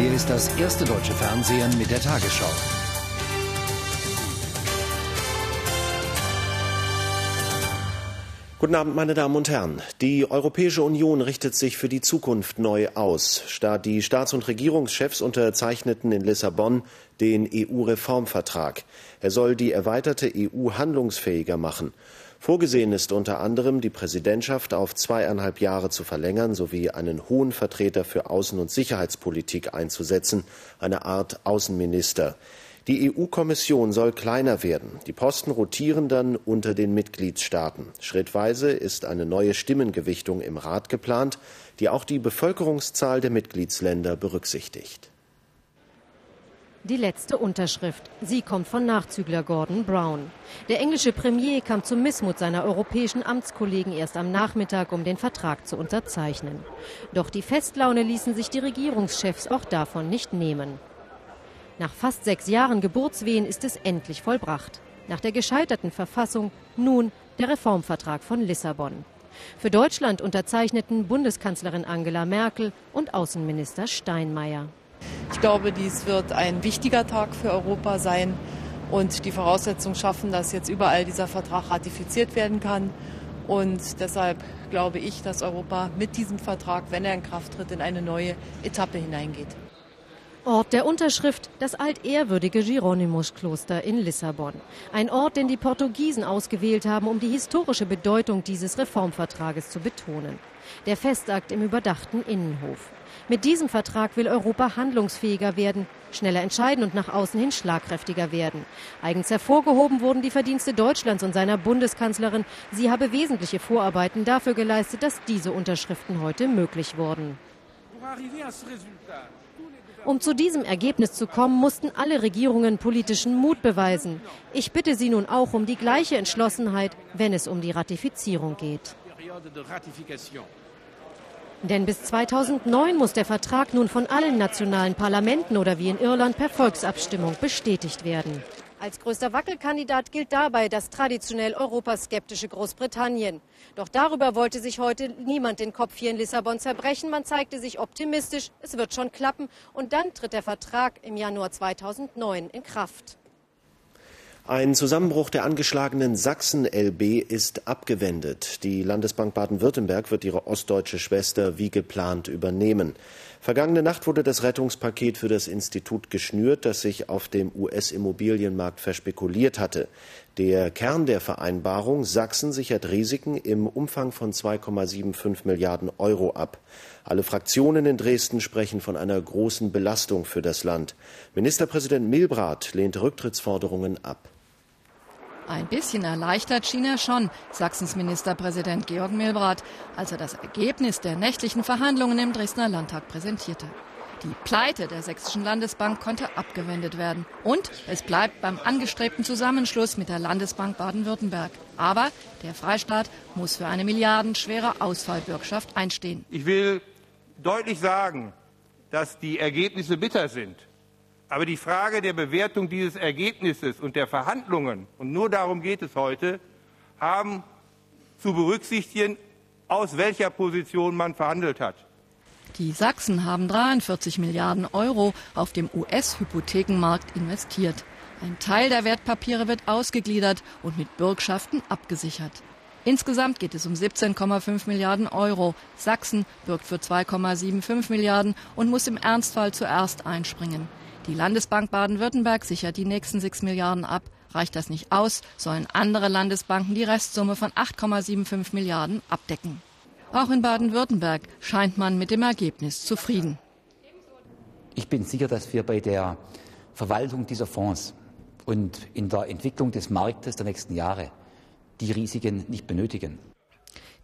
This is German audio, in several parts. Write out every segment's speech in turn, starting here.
Hier ist das erste deutsche Fernsehen mit der Tagesschau. Guten Abend, meine Damen und Herren. Die Europäische Union richtet sich für die Zukunft neu aus. Die Staats- und Regierungschefs unterzeichneten in Lissabon den EU-Reformvertrag. Er soll die erweiterte EU handlungsfähiger machen. Vorgesehen ist unter anderem, die Präsidentschaft auf zweieinhalb Jahre zu verlängern sowie einen hohen Vertreter für Außen- und Sicherheitspolitik einzusetzen, eine Art Außenminister. Die EU-Kommission soll kleiner werden. Die Posten rotieren dann unter den Mitgliedstaaten. Schrittweise ist eine neue Stimmengewichtung im Rat geplant, die auch die Bevölkerungszahl der Mitgliedsländer berücksichtigt. Die letzte Unterschrift. Sie kommt von Nachzügler Gordon Brown. Der englische Premier kam zum Missmut seiner europäischen Amtskollegen erst am Nachmittag, um den Vertrag zu unterzeichnen. Doch die Festlaune ließen sich die Regierungschefs auch davon nicht nehmen. Nach fast sechs Jahren Geburtswehen ist es endlich vollbracht. Nach der gescheiterten Verfassung nun der Reformvertrag von Lissabon. Für Deutschland unterzeichneten Bundeskanzlerin Angela Merkel und Außenminister Steinmeier. Ich glaube, dies wird ein wichtiger Tag für Europa sein und die Voraussetzungen schaffen, dass jetzt überall dieser Vertrag ratifiziert werden kann. Und deshalb glaube ich, dass Europa mit diesem Vertrag, wenn er in Kraft tritt, in eine neue Etappe hineingeht. Ort der Unterschrift das altehrwürdige Hieronymus-Kloster in Lissabon. Ein Ort, den die Portugiesen ausgewählt haben, um die historische Bedeutung dieses Reformvertrages zu betonen. Der Festakt im überdachten Innenhof. Mit diesem Vertrag will Europa handlungsfähiger werden, schneller entscheiden und nach außen hin schlagkräftiger werden. Eigens hervorgehoben wurden die Verdienste Deutschlands und seiner Bundeskanzlerin. Sie habe wesentliche Vorarbeiten dafür geleistet, dass diese Unterschriften heute möglich wurden. Um zu diesem Ergebnis zu kommen, mussten alle Regierungen politischen Mut beweisen. Ich bitte Sie nun auch um die gleiche Entschlossenheit, wenn es um die Ratifizierung geht. Denn bis 2009 muss der Vertrag nun von allen nationalen Parlamenten oder wie in Irland per Volksabstimmung bestätigt werden. Als größter Wackelkandidat gilt dabei das traditionell europaskeptische Großbritannien. Doch darüber wollte sich heute niemand den Kopf hier in Lissabon zerbrechen. Man zeigte sich optimistisch, es wird schon klappen. Und dann tritt der Vertrag im Januar 2009 in Kraft. Ein Zusammenbruch der angeschlagenen Sachsen-LB ist abgewendet. Die Landesbank Baden-Württemberg wird ihre ostdeutsche Schwester wie geplant übernehmen. Vergangene Nacht wurde das Rettungspaket für das Institut geschnürt, das sich auf dem US-Immobilienmarkt verspekuliert hatte. Der Kern der Vereinbarung Sachsen sichert Risiken im Umfang von 2,75 Milliarden Euro ab. Alle Fraktionen in Dresden sprechen von einer großen Belastung für das Land. Ministerpräsident Milbrat lehnt Rücktrittsforderungen ab. Ein bisschen erleichtert schien er schon, Sachsens Ministerpräsident Georg Milbrat, als er das Ergebnis der nächtlichen Verhandlungen im Dresdner Landtag präsentierte. Die Pleite der Sächsischen Landesbank konnte abgewendet werden. Und es bleibt beim angestrebten Zusammenschluss mit der Landesbank Baden-Württemberg. Aber der Freistaat muss für eine milliardenschwere Ausfallbürgschaft einstehen. Ich will deutlich sagen, dass die Ergebnisse bitter sind. Aber die Frage der Bewertung dieses Ergebnisses und der Verhandlungen, und nur darum geht es heute, haben zu berücksichtigen, aus welcher Position man verhandelt hat. Die Sachsen haben 43 Milliarden Euro auf dem US-Hypothekenmarkt investiert. Ein Teil der Wertpapiere wird ausgegliedert und mit Bürgschaften abgesichert. Insgesamt geht es um 17,5 Milliarden Euro. Sachsen bürgt für 2,75 Milliarden und muss im Ernstfall zuerst einspringen. Die Landesbank Baden-Württemberg sichert die nächsten 6 Milliarden ab. Reicht das nicht aus, sollen andere Landesbanken die Restsumme von 8,75 Milliarden abdecken. Auch in Baden-Württemberg scheint man mit dem Ergebnis zufrieden. Ich bin sicher, dass wir bei der Verwaltung dieser Fonds und in der Entwicklung des Marktes der nächsten Jahre die Risiken nicht benötigen.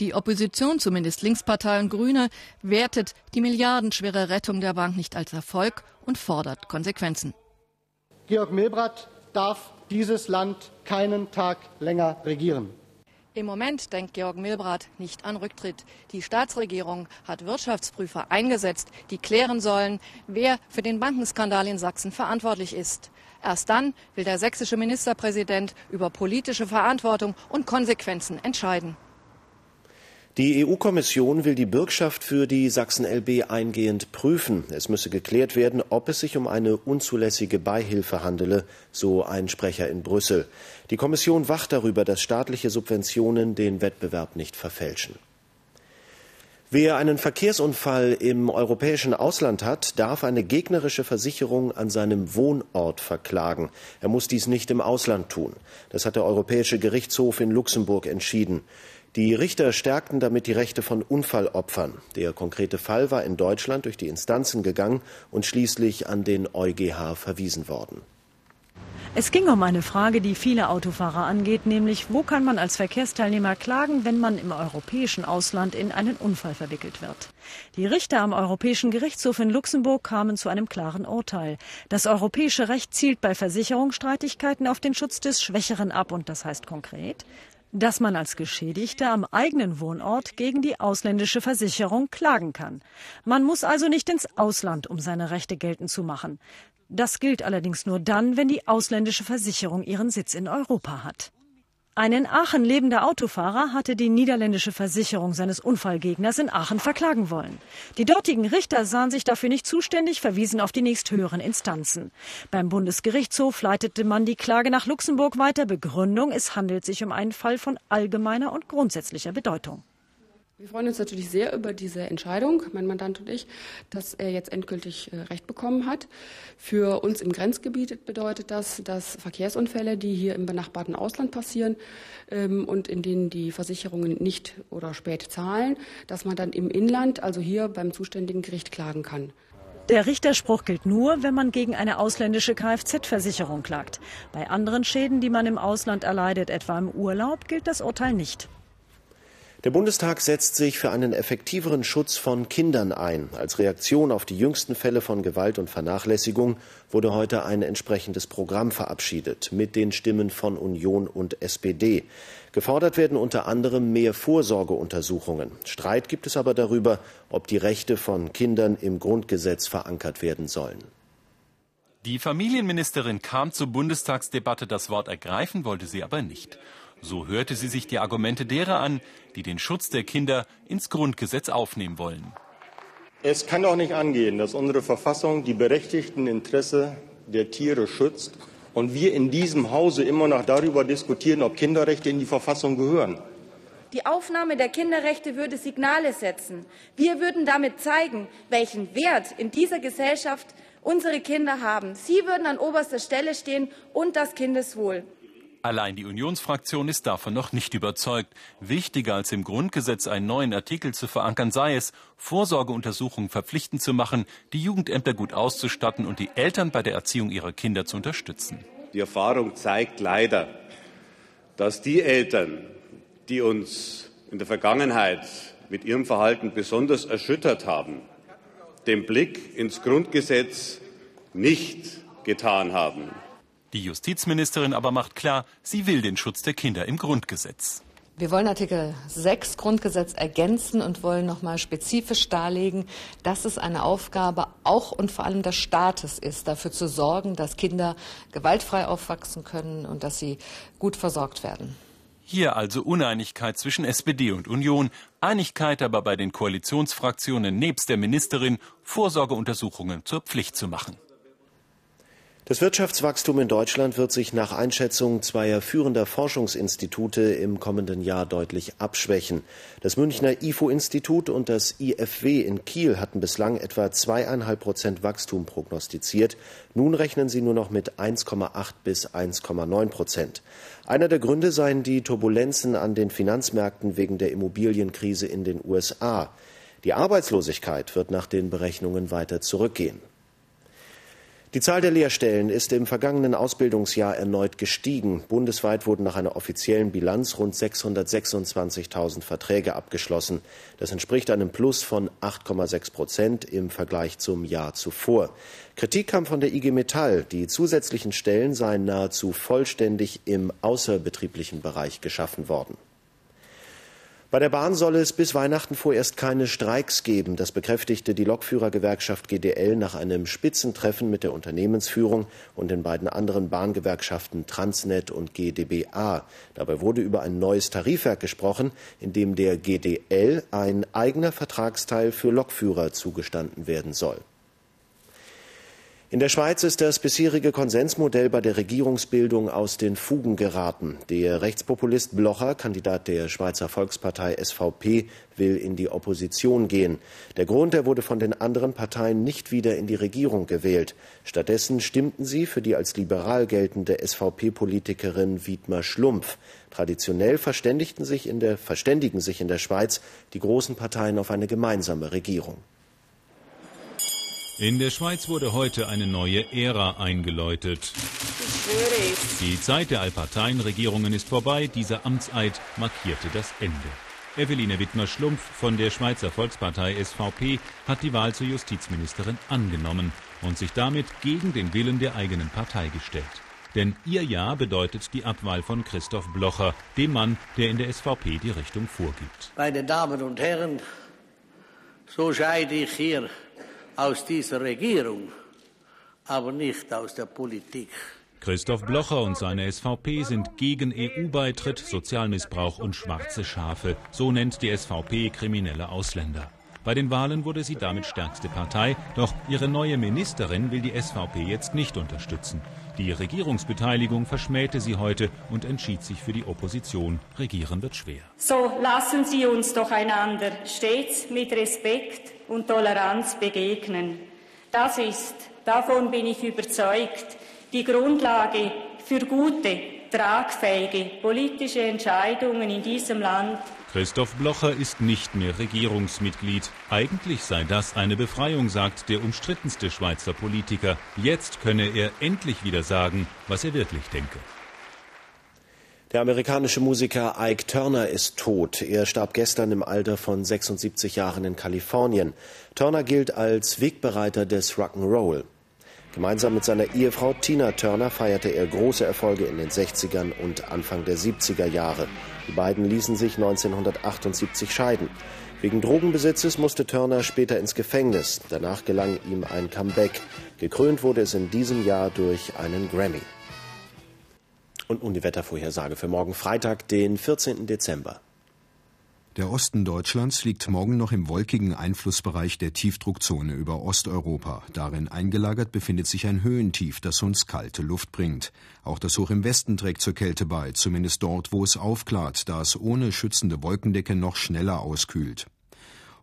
Die Opposition, zumindest Linkspartei und Grüne, wertet die milliardenschwere Rettung der Bank nicht als Erfolg und fordert Konsequenzen. Georg Milbrat darf dieses Land keinen Tag länger regieren. Im Moment denkt Georg Milbrat nicht an Rücktritt. Die Staatsregierung hat Wirtschaftsprüfer eingesetzt, die klären sollen, wer für den Bankenskandal in Sachsen verantwortlich ist. Erst dann will der sächsische Ministerpräsident über politische Verantwortung und Konsequenzen entscheiden. Die EU-Kommission will die Bürgschaft für die Sachsen-LB eingehend prüfen. Es müsse geklärt werden, ob es sich um eine unzulässige Beihilfe handele, so ein Sprecher in Brüssel. Die Kommission wacht darüber, dass staatliche Subventionen den Wettbewerb nicht verfälschen. Wer einen Verkehrsunfall im europäischen Ausland hat, darf eine gegnerische Versicherung an seinem Wohnort verklagen. Er muss dies nicht im Ausland tun. Das hat der Europäische Gerichtshof in Luxemburg entschieden. Die Richter stärkten damit die Rechte von Unfallopfern. Der konkrete Fall war in Deutschland durch die Instanzen gegangen und schließlich an den EuGH verwiesen worden. Es ging um eine Frage, die viele Autofahrer angeht, nämlich wo kann man als Verkehrsteilnehmer klagen, wenn man im europäischen Ausland in einen Unfall verwickelt wird. Die Richter am Europäischen Gerichtshof in Luxemburg kamen zu einem klaren Urteil. Das europäische Recht zielt bei Versicherungsstreitigkeiten auf den Schutz des Schwächeren ab und das heißt konkret, dass man als Geschädigter am eigenen Wohnort gegen die ausländische Versicherung klagen kann. Man muss also nicht ins Ausland, um seine Rechte geltend zu machen. Das gilt allerdings nur dann, wenn die ausländische Versicherung ihren Sitz in Europa hat. Ein in Aachen lebender Autofahrer hatte die niederländische Versicherung seines Unfallgegners in Aachen verklagen wollen. Die dortigen Richter sahen sich dafür nicht zuständig, verwiesen auf die nächsthöheren Instanzen. Beim Bundesgerichtshof leitete man die Klage nach Luxemburg weiter. Begründung, es handelt sich um einen Fall von allgemeiner und grundsätzlicher Bedeutung. Wir freuen uns natürlich sehr über diese Entscheidung, mein Mandant und ich, dass er jetzt endgültig äh, Recht bekommen hat. Für uns im Grenzgebiet bedeutet das, dass Verkehrsunfälle, die hier im benachbarten Ausland passieren ähm, und in denen die Versicherungen nicht oder spät zahlen, dass man dann im Inland, also hier beim zuständigen Gericht, klagen kann. Der Richterspruch gilt nur, wenn man gegen eine ausländische Kfz-Versicherung klagt. Bei anderen Schäden, die man im Ausland erleidet, etwa im Urlaub, gilt das Urteil nicht. Der Bundestag setzt sich für einen effektiveren Schutz von Kindern ein. Als Reaktion auf die jüngsten Fälle von Gewalt und Vernachlässigung wurde heute ein entsprechendes Programm verabschiedet mit den Stimmen von Union und SPD. Gefordert werden unter anderem mehr Vorsorgeuntersuchungen. Streit gibt es aber darüber, ob die Rechte von Kindern im Grundgesetz verankert werden sollen. Die Familienministerin kam zur Bundestagsdebatte, das Wort ergreifen wollte sie aber nicht. So hörte sie sich die Argumente derer an, die den Schutz der Kinder ins Grundgesetz aufnehmen wollen. Es kann doch nicht angehen, dass unsere Verfassung die berechtigten Interessen der Tiere schützt und wir in diesem Hause immer noch darüber diskutieren, ob Kinderrechte in die Verfassung gehören. Die Aufnahme der Kinderrechte würde Signale setzen. Wir würden damit zeigen, welchen Wert in dieser Gesellschaft unsere Kinder haben. Sie würden an oberster Stelle stehen und das Kindeswohl. Allein die Unionsfraktion ist davon noch nicht überzeugt. Wichtiger als im Grundgesetz einen neuen Artikel zu verankern sei es, Vorsorgeuntersuchungen verpflichtend zu machen, die Jugendämter gut auszustatten und die Eltern bei der Erziehung ihrer Kinder zu unterstützen. Die Erfahrung zeigt leider, dass die Eltern, die uns in der Vergangenheit mit ihrem Verhalten besonders erschüttert haben, den Blick ins Grundgesetz nicht getan haben. Die Justizministerin aber macht klar, sie will den Schutz der Kinder im Grundgesetz. Wir wollen Artikel 6 Grundgesetz ergänzen und wollen nochmal spezifisch darlegen, dass es eine Aufgabe auch und vor allem des Staates ist, dafür zu sorgen, dass Kinder gewaltfrei aufwachsen können und dass sie gut versorgt werden. Hier also Uneinigkeit zwischen SPD und Union, Einigkeit aber bei den Koalitionsfraktionen nebst der Ministerin, Vorsorgeuntersuchungen zur Pflicht zu machen. Das Wirtschaftswachstum in Deutschland wird sich nach Einschätzung zweier führender Forschungsinstitute im kommenden Jahr deutlich abschwächen. Das Münchner IFO-Institut und das IFW in Kiel hatten bislang etwa zweieinhalb Prozent Wachstum prognostiziert. Nun rechnen sie nur noch mit 1,8 bis 1,9 Prozent. Einer der Gründe seien die Turbulenzen an den Finanzmärkten wegen der Immobilienkrise in den USA. Die Arbeitslosigkeit wird nach den Berechnungen weiter zurückgehen. Die Zahl der Lehrstellen ist im vergangenen Ausbildungsjahr erneut gestiegen. Bundesweit wurden nach einer offiziellen Bilanz rund 626.000 Verträge abgeschlossen. Das entspricht einem Plus von 8,6 Prozent im Vergleich zum Jahr zuvor. Kritik kam von der IG Metall. Die zusätzlichen Stellen seien nahezu vollständig im außerbetrieblichen Bereich geschaffen worden. Bei der Bahn soll es bis Weihnachten vorerst keine Streiks geben. Das bekräftigte die Lokführergewerkschaft GDL nach einem Spitzentreffen mit der Unternehmensführung und den beiden anderen Bahngewerkschaften Transnet und GdBA. Dabei wurde über ein neues Tarifwerk gesprochen, in dem der GDL ein eigener Vertragsteil für Lokführer zugestanden werden soll. In der Schweiz ist das bisherige Konsensmodell bei der Regierungsbildung aus den Fugen geraten. Der Rechtspopulist Blocher, Kandidat der Schweizer Volkspartei SVP, will in die Opposition gehen. Der Grund, er wurde von den anderen Parteien nicht wieder in die Regierung gewählt. Stattdessen stimmten sie für die als liberal geltende SVP-Politikerin Wiedmer Schlumpf. Traditionell verständigten sich in der, verständigen sich in der Schweiz die großen Parteien auf eine gemeinsame Regierung. In der Schweiz wurde heute eine neue Ära eingeläutet. Die Zeit der Allparteienregierungen ist vorbei. Dieser Amtseid markierte das Ende. Eveline Wittmer-Schlumpf von der Schweizer Volkspartei SVP hat die Wahl zur Justizministerin angenommen und sich damit gegen den Willen der eigenen Partei gestellt. Denn ihr Ja bedeutet die Abwahl von Christoph Blocher, dem Mann, der in der SVP die Richtung vorgibt. Meine Damen und Herren, so scheide ich hier aus dieser Regierung, aber nicht aus der Politik. Christoph Blocher und seine SVP sind gegen EU-Beitritt, Sozialmissbrauch und schwarze Schafe. So nennt die SVP kriminelle Ausländer. Bei den Wahlen wurde sie damit stärkste Partei, doch ihre neue Ministerin will die SVP jetzt nicht unterstützen. Die Regierungsbeteiligung verschmähte sie heute und entschied sich für die Opposition. Regieren wird schwer. So lassen Sie uns doch einander stets mit Respekt und Toleranz begegnen. Das ist, davon bin ich überzeugt, die Grundlage für gute, tragfähige politische Entscheidungen in diesem Land. Christoph Blocher ist nicht mehr Regierungsmitglied. Eigentlich sei das eine Befreiung, sagt der umstrittenste Schweizer Politiker. Jetzt könne er endlich wieder sagen, was er wirklich denke. Der amerikanische Musiker Ike Turner ist tot. Er starb gestern im Alter von 76 Jahren in Kalifornien. Turner gilt als Wegbereiter des Rock'n'Roll. Gemeinsam mit seiner Ehefrau Tina Turner feierte er große Erfolge in den 60ern und Anfang der 70er Jahre. Die beiden ließen sich 1978 scheiden. Wegen Drogenbesitzes musste Turner später ins Gefängnis. Danach gelang ihm ein Comeback. Gekrönt wurde es in diesem Jahr durch einen Grammy. Und nun die Wettervorhersage für morgen Freitag, den 14. Dezember. Der Osten Deutschlands liegt morgen noch im wolkigen Einflussbereich der Tiefdruckzone über Osteuropa. Darin eingelagert befindet sich ein Höhentief, das uns kalte Luft bringt. Auch das Hoch im Westen trägt zur Kälte bei, zumindest dort, wo es aufklart, da es ohne schützende Wolkendecke noch schneller auskühlt.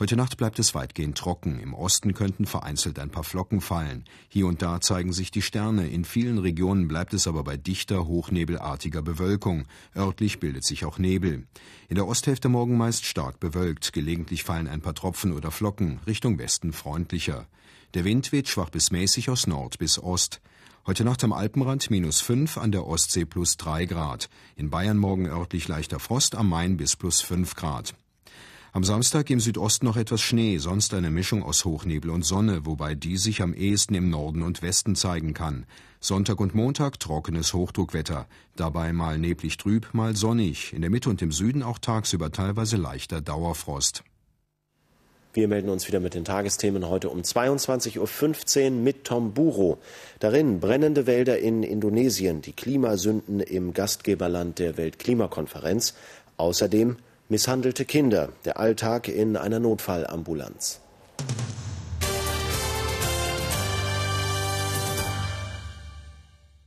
Heute Nacht bleibt es weitgehend trocken. Im Osten könnten vereinzelt ein paar Flocken fallen. Hier und da zeigen sich die Sterne. In vielen Regionen bleibt es aber bei dichter, hochnebelartiger Bewölkung. Örtlich bildet sich auch Nebel. In der Osthälfte morgen meist stark bewölkt. Gelegentlich fallen ein paar Tropfen oder Flocken. Richtung Westen freundlicher. Der Wind weht schwach bis mäßig aus Nord bis Ost. Heute Nacht am Alpenrand minus 5, an der Ostsee plus 3 Grad. In Bayern morgen örtlich leichter Frost, am Main bis plus 5 Grad. Am Samstag im Südosten noch etwas Schnee, sonst eine Mischung aus Hochnebel und Sonne, wobei die sich am ehesten im Norden und Westen zeigen kann. Sonntag und Montag trockenes Hochdruckwetter, dabei mal neblig trüb, mal sonnig, in der Mitte und im Süden auch tagsüber teilweise leichter Dauerfrost. Wir melden uns wieder mit den Tagesthemen heute um 22.15 Uhr mit Tom Buro. Darin brennende Wälder in Indonesien, die Klimasünden im Gastgeberland der Weltklimakonferenz. Außerdem misshandelte Kinder, der Alltag in einer Notfallambulanz.